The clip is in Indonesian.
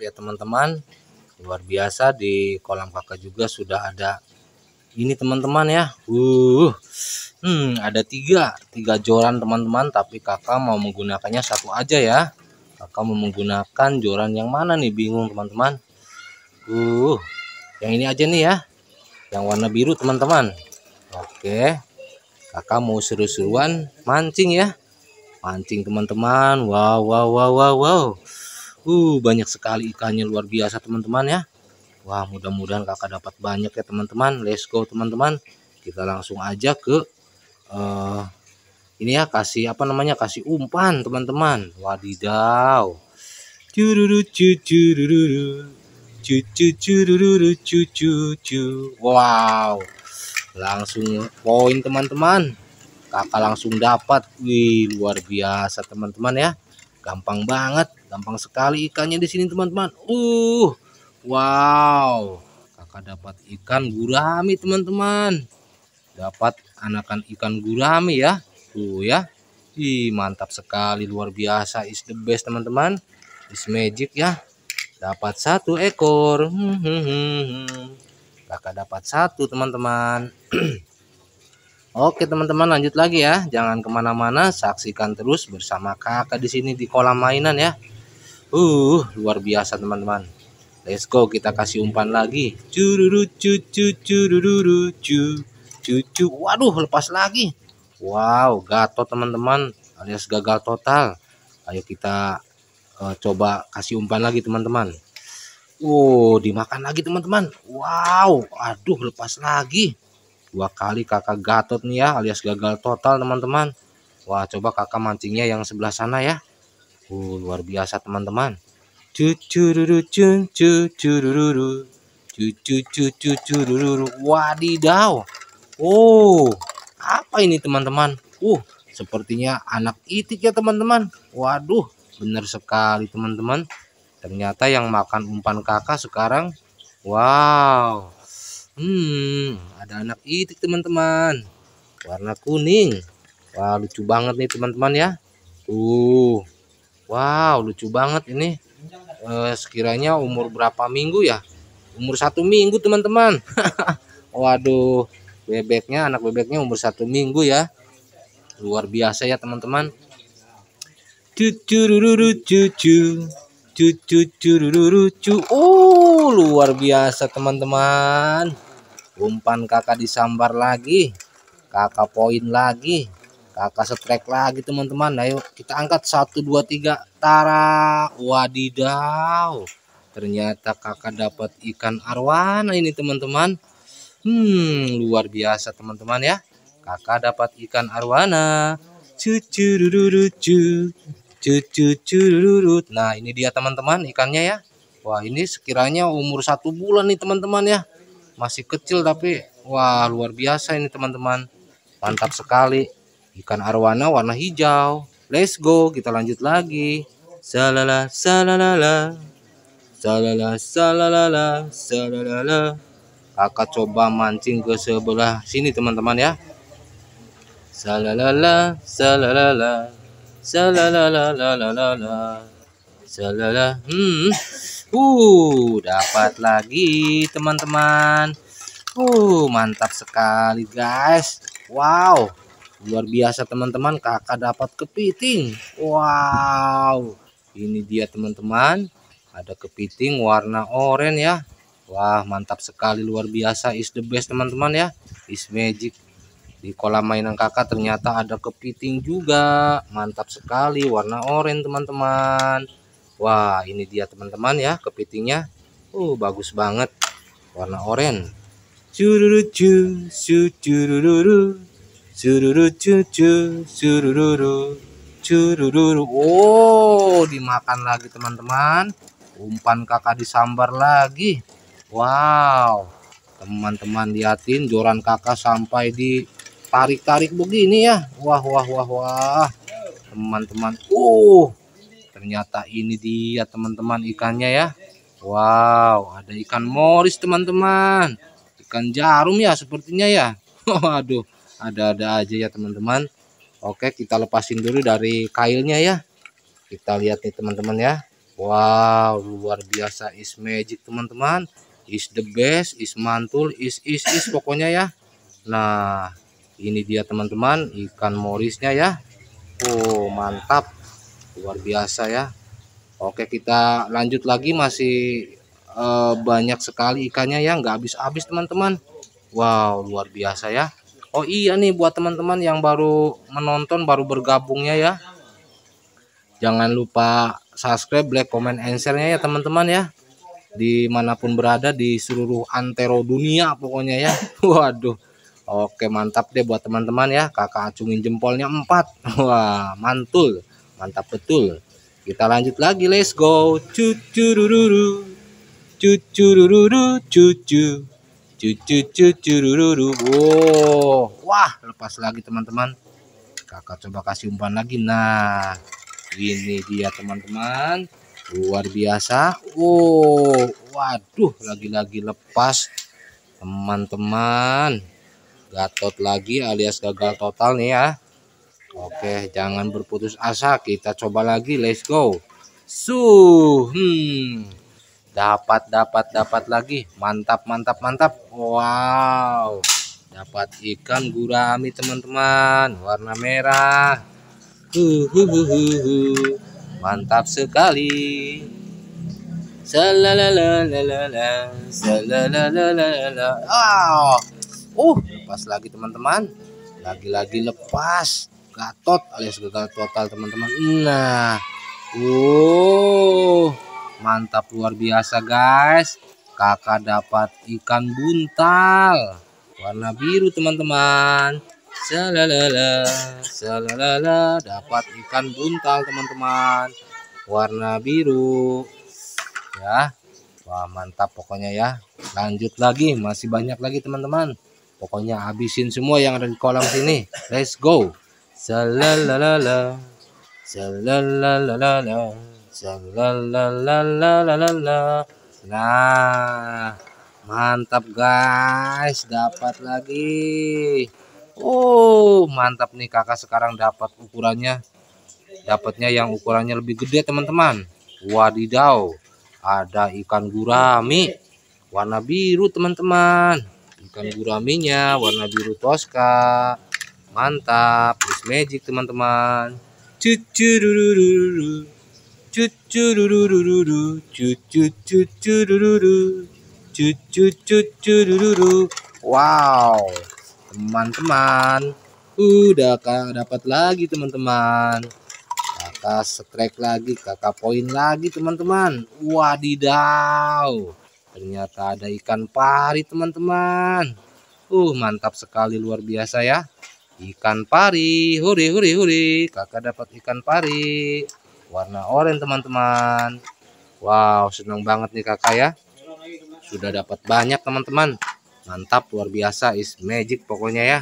ya teman-teman luar biasa di kolam kakak juga sudah ada ini teman-teman ya. Uh hmm ada tiga tiga joran teman-teman tapi kakak mau menggunakannya satu aja ya. Kakak mau menggunakan joran yang mana nih? Bingung teman-teman. Uh yang ini aja nih ya. Yang warna biru teman-teman. Oke kakak mau seru-seruan mancing ya. Mancing teman-teman. Wow wow wow wow wow uh banyak sekali ikannya luar biasa teman-teman ya. Wah mudah-mudahan kakak dapat banyak ya teman-teman. Let's go teman-teman. Kita langsung aja ke uh, ini ya kasih apa namanya kasih umpan teman-teman. Wadidaw. Cururu cururu cururu cucu wow. Langsung poin teman-teman. Kakak langsung dapat. Wih luar biasa teman-teman ya. Gampang banget gampang sekali ikannya di sini teman-teman. Uh wow. Kakak dapat ikan gurami teman-teman. Dapat anakan ikan gurami ya. Tuh ya. Ih, mantap sekali. Luar biasa. Is the best teman-teman. Is magic ya. Dapat satu ekor. Hmm, hmm, hmm, kakak dapat satu teman-teman. Oke teman-teman lanjut lagi ya. Jangan ke mana-mana. Saksikan terus bersama kakak di sini di kolam mainan ya uh luar biasa teman-teman let's go kita kasih umpan lagi cururu cucu cururu cu cucu waduh lepas lagi wow gatot teman-teman alias gagal total ayo kita uh, coba kasih umpan lagi teman-teman Wow, dimakan lagi teman-teman. Wow, aduh lepas lagi. Dua kali kakak gatot nih ya, alias gagal total teman-teman. Wah, coba kakak mancingnya yang sebelah sana ya. Uh, luar biasa teman-teman. Cucururu cucururu cucururu wadidaw. Oh, apa ini teman-teman? Uh, sepertinya anak itik ya teman-teman. Waduh, benar sekali teman-teman ternyata yang makan umpan kakak sekarang wow hmm ada anak itik teman-teman warna kuning wah lucu banget nih teman-teman ya tuh wow lucu banget ini. Eh, sekiranya umur berapa minggu ya? Umur satu minggu teman-teman. Waduh bebeknya anak bebeknya umur satu minggu ya. Luar biasa ya teman-teman. Cucu oh luar biasa teman-teman. Umpan kakak disambar lagi. Kakak poin lagi kakak setrek lagi teman-teman. Ayo kita angkat. Satu dua tiga. Tara wadidaw. Ternyata kakak dapat ikan arwana ini teman-teman. Hmm luar biasa teman-teman ya. Kakak dapat ikan arwana. Cucu cucu cucu nah ini dia teman-teman ikannya ya. Wah ini sekiranya umur satu bulan nih teman-teman ya. Masih kecil tapi wah luar biasa ini teman-teman. Mantap sekali ikan arwana warna hijau let's go kita lanjut lagi salala salala salala salala salala kakak coba mancing ke sebelah sini teman-teman ya salala salala Salalalalalala. Salala. Hmm. Uh, dapat lagi teman-teman. Uh, mantap sekali guys. Wow. Luar biasa teman-teman, kakak dapat kepiting. Wow. Ini dia teman-teman. Ada kepiting warna oranye ya. Wah, mantap sekali luar biasa. Is the best teman-teman ya. Is magic di kolam mainan kakak ternyata ada kepiting juga mantap sekali warna oranye teman-teman wah ini dia teman-teman ya kepitingnya uh bagus banget warna oranye cururu cu cururu cururu cu cururu cururu oh dimakan lagi teman-teman. Umpan kakak disambar lagi. Wow. Teman-teman liatin joran kakak sampai di tarik-tarik begini ya. Wah wah wah wah. Teman-teman uh ternyata ini dia teman-teman ikannya ya. Wow ada ikan moris teman-teman. Ikan jarum ya sepertinya ya. Waduh ada-ada aja ya teman-teman. Oke kita lepasin dulu dari kailnya ya. Kita lihat nih teman-teman ya. Wow luar biasa. Is magic teman-teman. Is the best is mantul is is is pokoknya ya. Nah ini dia teman-teman ikan morisnya ya. Oh mantap. Luar biasa ya. Oke kita lanjut lagi. Masih uh, banyak sekali ikannya ya. Nggak habis-habis teman-teman. Wow luar biasa ya Oh iya nih buat teman-teman yang baru menonton baru bergabungnya ya. Jangan lupa subscribe like comment and share-nya ya teman-teman ya. Di mana pun berada di seluruh antero dunia pokoknya ya. Waduh. Oke mantap deh buat teman-teman ya. Kakak acungin jempolnya empat. Wah mantul. Mantap betul. Kita lanjut lagi. Let's go. Cucururu cucururu cucu. cucu cucu ruru wow. Wah lepas lagi teman-teman. Kakak coba kasih umpan lagi. Nah ini dia teman-teman. Luar biasa. Oh waduh lagi-lagi lepas teman-teman. Gatot lagi alias gagal total nih ya. Oke jangan berputus asa. Kita coba lagi. Let's go. Su hmm dapat dapat dapat lagi mantap mantap mantap wow dapat ikan gurami teman-teman warna merah Huhuhuhu. mantap sekali. Oh, uh, lepas lagi teman-teman. Lagi-lagi lepas. Gatot alias gagal total teman-teman. Nah, uh, mantap luar biasa guys. Kakak dapat ikan buntal. Warna biru teman-teman. Salalala salalala dapat ikan buntal teman-teman. Warna biru. Ya. Wah mantap pokoknya ya. Lanjut lagi. Masih banyak lagi teman-teman. Pokoknya habisin semua yang ada di kolam sini. Let's go. Salalala salalala Salalalalala. Nah, mantap guys, dapat lagi. Oh, mantap nih kakak sekarang dapat ukurannya. Dapatnya yang ukurannya lebih gede teman-teman. Wadidaw, ada ikan gurami warna biru teman-teman. Ikan guraminya warna biru toska. Mantap, is magic teman-teman. Cucu cucurururu wow. Teman-teman. Udah kak. Dapat lagi teman-teman. Kakak strike lagi kakak poin lagi teman-teman. Wadidaw. Ternyata ada ikan pari teman-teman. Uh mantap sekali luar biasa ya. Ikan pari. Huri huri huri. Kakak dapat ikan pari warna oranye teman-teman. Wow senang banget nih kakak ya. Sudah dapat banyak teman-teman. Mantap luar biasa. Is magic pokoknya ya